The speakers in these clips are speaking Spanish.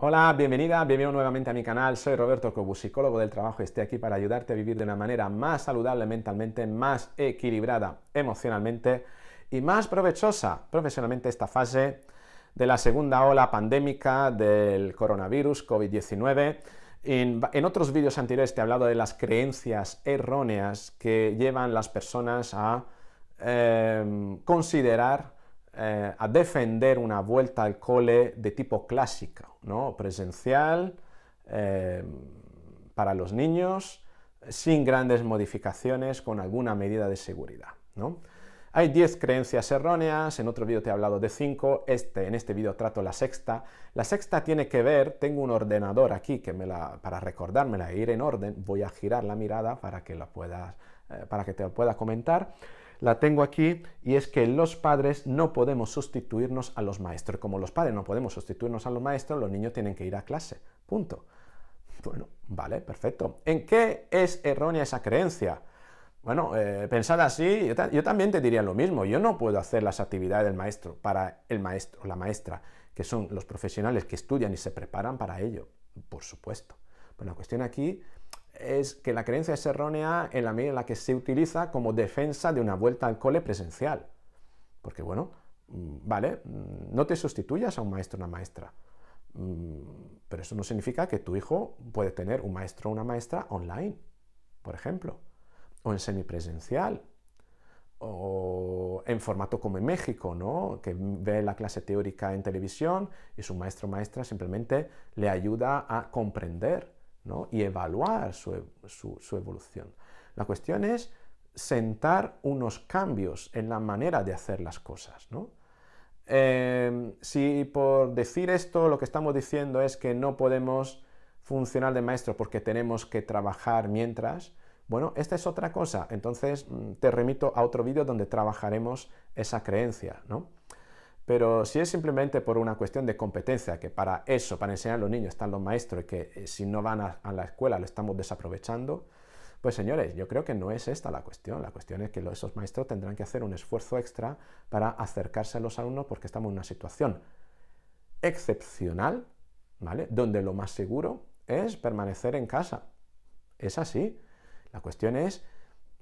Hola, bienvenida, bienvenido nuevamente a mi canal. Soy Roberto Cobu, psicólogo del trabajo y estoy aquí para ayudarte a vivir de una manera más saludable mentalmente, más equilibrada emocionalmente y más provechosa profesionalmente esta fase de la segunda ola pandémica del coronavirus COVID-19. En, otros vídeos anteriores te he hablado de las creencias erróneas que llevan las personas a eh, considerar eh, a defender una vuelta al cole de tipo clásica, ¿no? presencial, eh, para los niños, sin grandes modificaciones, con alguna medida de seguridad. ¿no? Hay 10 creencias erróneas, en otro vídeo te he hablado de 5, este, en este vídeo trato la sexta. La sexta tiene que ver, tengo un ordenador aquí que me la, para recordármela e ir en orden, voy a girar la mirada para que, la puedas, eh, para que te lo pueda comentar la tengo aquí y es que los padres no podemos sustituirnos a los maestros. Como los padres no podemos sustituirnos a los maestros, los niños tienen que ir a clase. Punto. Bueno, vale, perfecto. ¿En qué es errónea esa creencia? Bueno, eh, pensad así, yo, también te diría lo mismo. Yo no puedo hacer las actividades del maestro para el maestro o la maestra, que son los profesionales que estudian y se preparan para ello, por supuesto. Pero la cuestión aquí es que la creencia es errónea en la medida en la que se utiliza como defensa de una vuelta al cole presencial. Porque bueno, mm, vale, mm, no te sustituyas a un maestro o una maestra, mm, pero eso no significa que tu hijo puede tener un maestro o una maestra online, por ejemplo, o en semipresencial, o en formato como en México, ¿no? que ve la clase teórica en televisión y su maestro o maestra simplemente le ayuda a comprender y evaluar su, evolución. La cuestión es sentar unos cambios en la manera de hacer las cosas. Em, si por decir esto lo que estamos diciendo es que no podemos funcionar de maestro porque tenemos que trabajar mientras, bueno, esta es otra cosa. Entonces mm, te remito a otro vídeo donde trabajaremos esa creencia. ¿no? Pero si es simplemente por una cuestión de competencia, que para eso, para enseñar a los niños están los maestros y que eh, si no van a, la escuela lo estamos desaprovechando, pues señores, yo creo que no es esta la cuestión. La cuestión es que esos maestros tendrán que hacer un esfuerzo extra para acercarse a los alumnos porque estamos en una situación excepcional, ¿vale? Donde lo más seguro es permanecer en casa. Es así. La cuestión es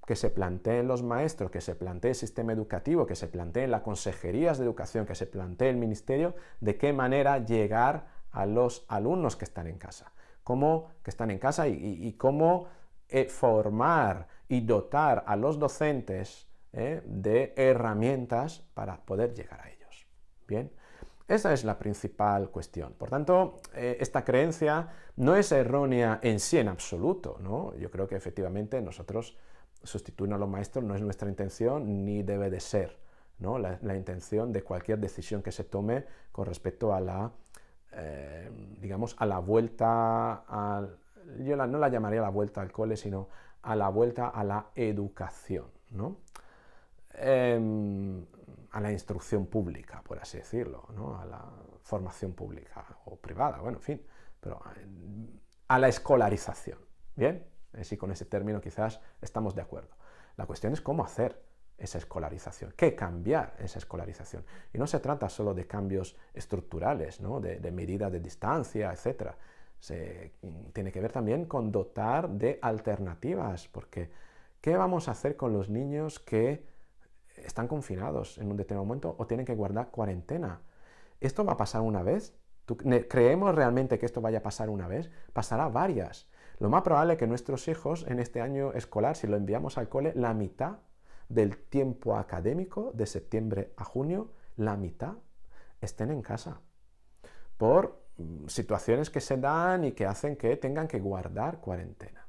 que se planteen los maestros, que se plantee el sistema educativo, que se planteen las consejerías de educación, que se plantee el ministerio, de qué manera llegar a los alumnos que están en casa, cómo que están en casa y, cómo eh, formar y dotar a los docentes eh, de herramientas para poder llegar a ellos. Bien, esa es la principal cuestión. Por tanto, eh, esta creencia no es errónea en sí en absoluto, ¿no? Yo creo que efectivamente nosotros sustituir a los maestros no es nuestra intención ni debe de ser ¿no? la, intención de cualquier decisión que se tome con respecto a la, eh, digamos, a la vuelta, al, yo no la llamaría la vuelta al cole, sino a la vuelta a la educación, ¿no? Em, a la instrucción pública, por así decirlo, ¿no? a la formación pública o privada, bueno, en fin, pero a la escolarización, ¿bien? Si con ese término quizás estamos de acuerdo. La cuestión es cómo hacer esa escolarización, qué cambiar esa escolarización. Y no se trata solo de cambios estructurales, de, de medida de distancia, etc. Se, mm, tiene que ver también con dotar de alternativas, porque ¿qué vamos a hacer con los niños que están confinados en un determinado momento o tienen que guardar cuarentena? ¿Esto va a pasar una vez? ¿Creemos realmente que esto vaya a pasar una vez? Pasará varias. Lo más probable es que nuestros hijos en este año escolar, si lo enviamos al cole, la mitad del tiempo académico, de septiembre a junio, la mitad estén en casa. Por mm, situaciones que se dan y que hacen que tengan que guardar cuarentena.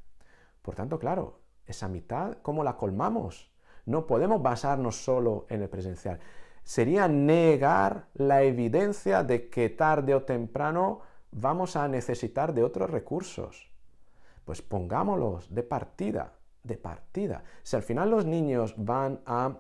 Por tanto, claro, esa mitad, ¿cómo la colmamos? No podemos basarnos solo en el presencial. Sería negar la evidencia de que tarde o temprano vamos a necesitar de otros recursos. Pues pongámoslos de partida, de partida. Si al final los niños van a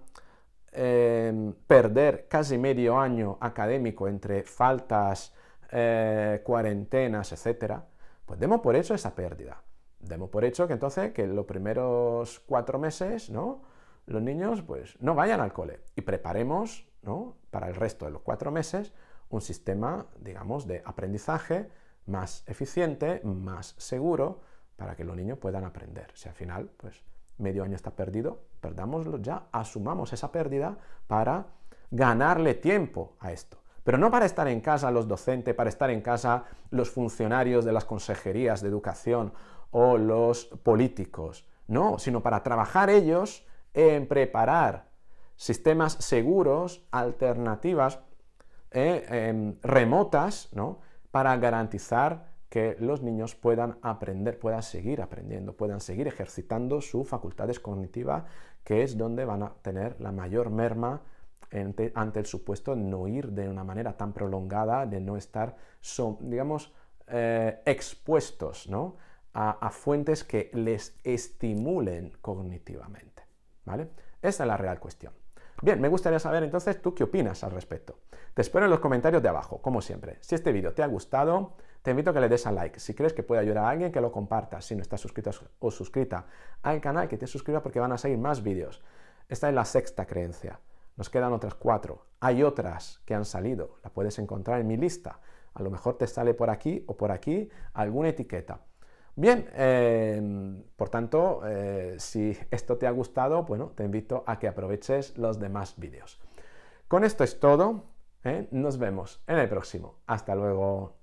em, perder casi medio año académico entre faltas, eh, cuarentenas, etc., pues demos por hecho esa pérdida. Demos por hecho que entonces que los primeros cuatro meses, ¿no? Los niños pues no vayan al cole y preparemos, ¿no? Para el resto de los cuatro meses un sistema, digamos, de aprendizaje más eficiente, más seguro, para que los niños puedan aprender. Si al final, pues medio año está perdido, perdámoslo ya, asumamos esa pérdida para ganarle tiempo a esto. Pero no para estar en casa los docentes, para estar en casa los funcionarios de las consejerías de educación o los políticos, no, sino para trabajar ellos en preparar sistemas seguros, alternativas, eh, em, remotas, ¿no? para garantizar que los niños puedan aprender, puedan seguir aprendiendo, puedan seguir ejercitando sus facultades cognitivas, que es donde van a tener la mayor merma ante, el supuesto no ir de una manera tan prolongada, de no estar, digamos, eh, expuestos a, fuentes que les estimulen cognitivamente. ¿vale? Esa es la real cuestión. Bien, me gustaría saber entonces tú qué opinas al respecto. Te espero en los comentarios de abajo, como siempre. Si este vídeo te ha gustado, te invito a que le des a like. Si crees que puede ayudar a alguien, que lo compartas. Si no estás suscrito o suscrita al canal, que te suscribas porque van a seguir más vídeos. Esta es la sexta creencia. Nos quedan otras cuatro. Hay otras que han salido. La puedes encontrar en mi lista. A lo mejor te sale por aquí o por aquí alguna etiqueta. Bien, em, por tanto, eh, si esto te ha gustado, bueno, te invito a que aproveches los demás vídeos. Con esto es todo. ¿eh? Nos vemos en el próximo. Hasta luego.